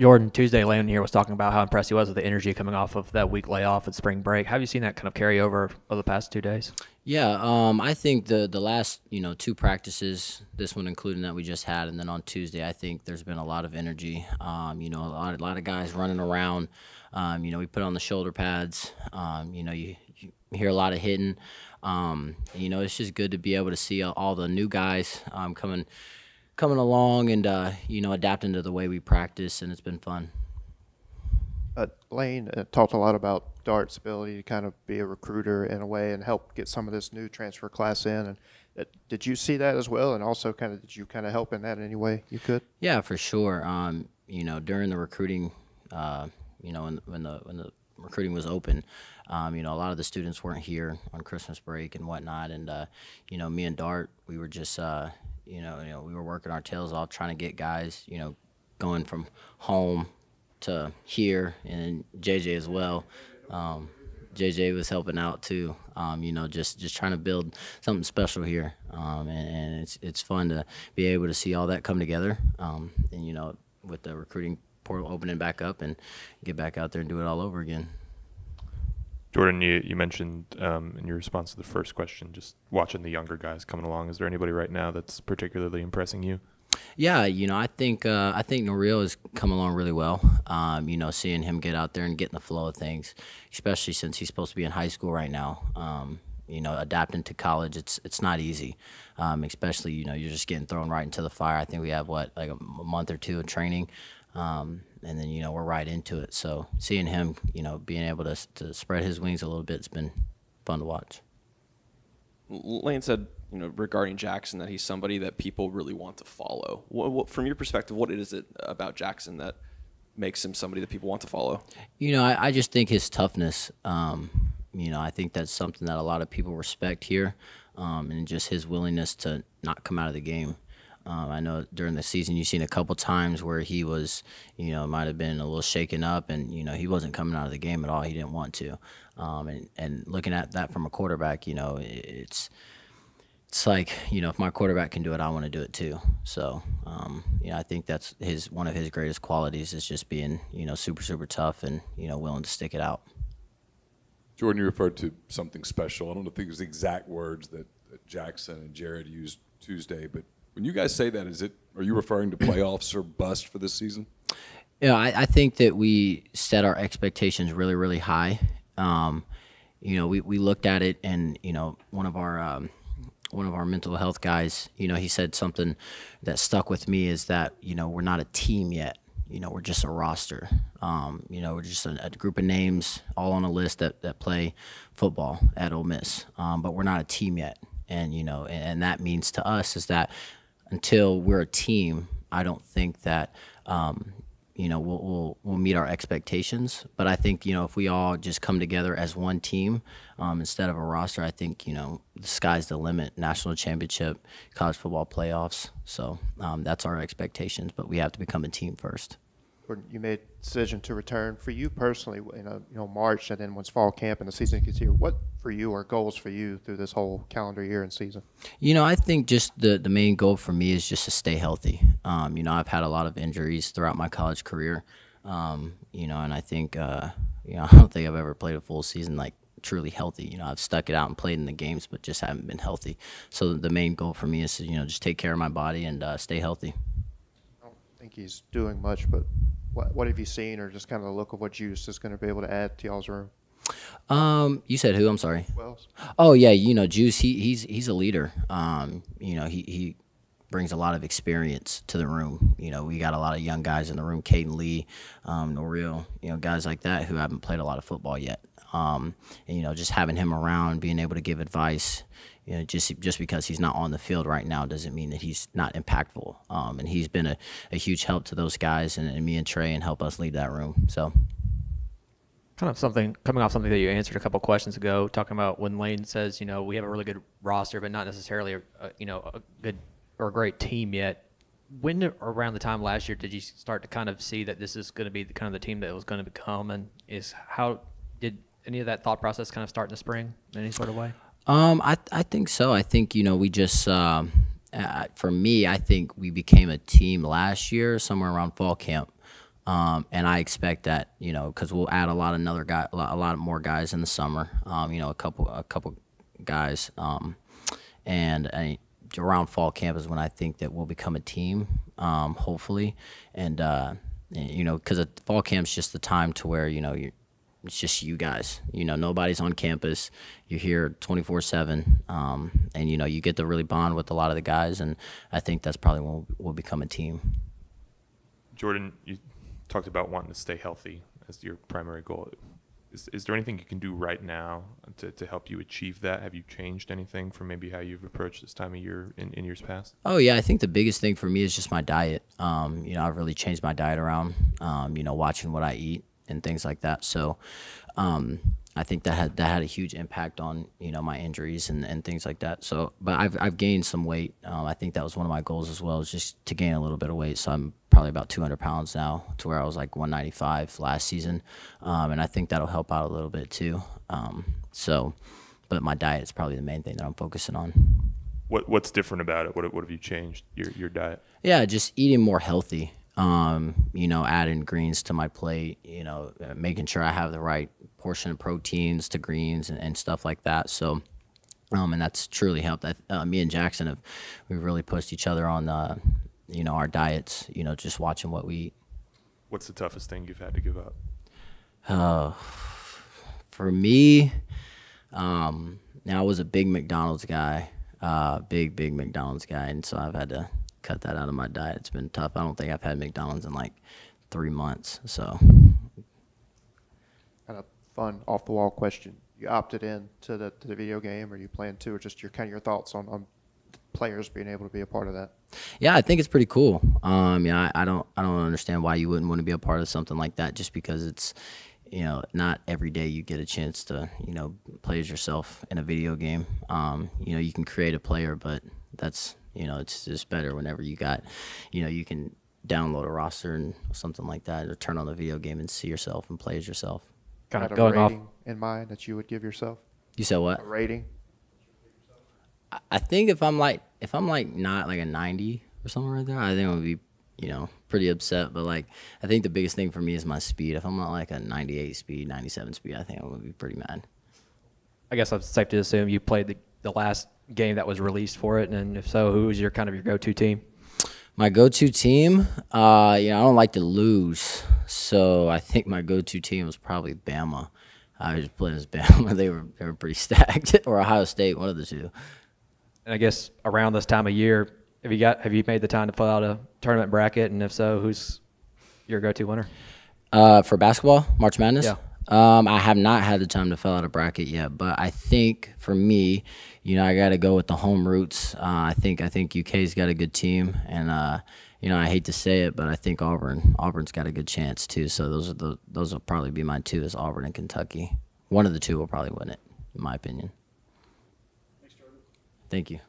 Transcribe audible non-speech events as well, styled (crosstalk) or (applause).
Jordan Tuesday, Lane here was talking about how impressed he was with the energy coming off of that week layoff at spring break. Have you seen that kind of carry over over the past two days? Yeah, um, I think the the last you know two practices, this one including that we just had, and then on Tuesday, I think there's been a lot of energy. Um, you know, a lot a lot of guys running around. Um, you know, we put on the shoulder pads. Um, you know, you, you hear a lot of hitting. Um, you know, it's just good to be able to see all, all the new guys um, coming coming along and uh, you know adapting to the way we practice, and it's been fun. Uh, Lane uh, talked a lot about Dart's ability to kind of be a recruiter in a way and help get some of this new transfer class in. And uh, did you see that as well? And also, kind of, did you kind of help in that in any way you could? Yeah, for sure. Um, you know, during the recruiting, uh, you know, when, when the when the recruiting was open, um, you know, a lot of the students weren't here on Christmas break and whatnot. And uh, you know, me and Dart, we were just uh, you know, you know, we were working our tails off trying to get guys, you know, going from home to here, and JJ as well. Um, JJ was helping out too. Um, you know, just just trying to build something special here, um, and, and, it's it's fun to be able to see all that come together. Um, and you know, with the recruiting portal opening back up, and get back out there and do it all over again. Jordan, you, you mentioned um, in your response to the first question, just watching the younger guys coming along. Is there anybody right now that's particularly impressing you? Yeah, you know, I think uh, I think Noreel has come along really well. Um, you know, seeing him get out there and get in the flow of things, especially since he's supposed to be in high school right now. Um, you know, adapting to college, it's it's not easy. Um, especially, you know, you're just getting thrown right into the fire. I think we have what like a month or two of training, um, and then you know we're right into it. So seeing him, you know, being able to to spread his wings a little bit, it's been fun to watch. Lane said, you know, regarding Jaxson that he's somebody that people really want to follow. What, what, from your perspective, what is it about Jaxson that makes him somebody that people want to follow? You know, I, I just think his toughness. Um, you know, I think that's something that a lot of people respect here, um, and just his willingness to not come out of the game. Um, I know during the season you've seen a couple times where he was, you know, might have been a little shaken up, and you know he wasn't coming out of the game at all. He didn't want to, um, and and looking at that from a quarterback, you know, it's it's like you know if my quarterback can do it, I want to do it too. So um, you know, I think that's his one of his greatest qualities is just being you know super super tough and you know willing to stick it out. Jordan, you referred to something special. I don't think it was the exact words that, that Jaxson and Jared used Tuesday, but when you guys say that, is it are you referring to playoffs or bust for this season? Yeah, I, I think that we set our expectations really, really high. Um, you know, we, we looked at it, and you know, one of our um, one of our mental health guys, you know, he said something that stuck with me is that you know we're not a team yet. You know, we're just a roster. Um, you know, we're just a, a, group of names all on a list that, that play football at Ole Miss, um, but we're not a team yet. And you know, and, and that means to us is that until we're a team, I don't think that um, you know we'll, we'll, we'll meet our expectations. But I think you know if we all just come together as one team um, instead of a roster, I think you know the sky's the limit. National championship, college football playoffs. So um, that's our expectations. But we have to become a team first you made a decision to return. For you personally, in a, you know March, and then once fall camp and the season gets here, what for you are goals for you through this whole calendar year and season? You know, I think just the the main goal for me is just to stay healthy. Um, you know, I've had a lot of injuries throughout my college career. Um, you know, and I think uh, you know (laughs) I don't think I've ever played a full season like truly healthy. You know, I've stuck it out and played in the games, but just haven't been healthy. So the main goal for me is to you know just take care of my body and uh, stay healthy. I don't think he's doing much, but what, what have you seen, or just kind of the look of what Juice is going to be able to add to y'all's room? Um, you said who? I'm sorry. Wells. Oh yeah, you know Juice. He he's he's a leader. Um, you know he he brings a lot of experience to the room. You know we got a lot of young guys in the room. Caden Lee, um, Noreel, you know guys like that who haven't played a lot of football yet. Um, and you know just having him around, being able to give advice, you know, just just because he's not on the field right now doesn't mean that he's not impactful. Um, and he's been a, a huge help to those guys and, and me and Tre and help us lead that room. So kind of something coming off something that you answered a couple questions ago, talking about when Lane says, you know, we have a really good roster, but not necessarily, a, a, you know, a good or a great team yet. When around the time last year did you start to kind of see that this is going to be the kind of the team that it was going to become, and is how did any of that thought process kind of start in the spring in any sort of way? Um, I I think so. I think you know we just um, uh, for me, I think we became a team last year, somewhere around fall camp. Um, and I expect that, you know, because we'll add a lot of another guy, a lot, a lot more guys in the summer. Um, you know, a couple, a couple guys. Um, and I, around fall camp is when I think that we'll become a team, um, hopefully. And, uh, you know, because fall camp's just the time to where you know you it's just you guys. You know, nobody's on campus. You're here 24 seven, um, and you know you get to really bond with a lot of the guys. And I think that's probably when we'll, we'll become a team. Jordan, you talked about wanting to stay healthy as your primary goal. Is, is there anything you can do right now to, to help you achieve that? Have you changed anything from maybe how you've approached this time of year in, in years past? Oh yeah, I think the biggest thing for me is just my diet. Um, you know, I've really changed my diet around. Um, you know, watching what I eat and things like that. So, um, I think that had that had a huge impact on you know my injuries and, and things like that. So, but I've I've gained some weight. Um, I think that was one of my goals as well, is just to gain a little bit of weight. So I'm probably about 200 pounds now, to where I was like 195 last season, um, and I think that'll help out a little bit too. Um, so, but my diet is probably the main thing that I'm focusing on. What what's different about it? What what have you changed your your diet? Yeah, just eating more healthy. Um, you know, adding greens to my plate. You know, uh, making sure I have the right portion of proteins to greens and, and stuff like that. So, um, and that's truly helped. I, uh, me and Jaxson have we really pushed each other on, uh, you know, our diets. You know, just watching what we eat. What's the toughest thing you've had to give up? Uh, for me, um, now I was a big McDonald's guy, uh, big big McDonald's guy, and so I've had to cut that out of my diet. It's been tough. I don't think I've had McDonald's in like three months. So Kind of fun, off the wall question. You opted in to the, to the video game, or you plan to, or just your kind of your thoughts on, on players being able to be a part of that? yeah, I think it's pretty cool. Um, yeah, I, I don't I don't understand why you wouldn't want to be a part of something like that just because it's you know not every day you get a chance to you know play as yourself in a video game. Um, you know you can create a player, but that's you know it's just better whenever you got you know you can download a roster and something like that or turn on the video game and see yourself and play as yourself. Kind of a going off. rating in mind that you would give yourself? You said what? A rating? I think if I'm like if I'm like not like a 90 or something right there, I think I would be you know pretty upset. But like I think the biggest thing for me is my speed. If I'm not like a 98 speed, 97 speed, I think I would be pretty mad. I guess it's safe to assume you played the, the last game that was released for it, and if so, who was your kind of your go-to team? My go-to team, uh, you know, I don't like to lose, so I think my go-to team was probably Bama. I was playing as Bama; (laughs) they were they were pretty (laughs) stacked, or Ohio State, one of the two. And I guess around this time of year, have you got have you made the time to fill out a tournament bracket, and if so, who's your go-to winner? Uh, for basketball, March Madness. Yeah. Um, I have not had the time to fill out a bracket yet, but I think for me, you know, I got to go with the home roots. Uh, I think I think UK's got a good team, and uh, you know, I hate to say it, but I think Auburn Auburn's got a good chance too. So those are the those will probably be my two is Auburn and Kentucky. One of the two will probably win it, in my opinion. Thanks, Thank you.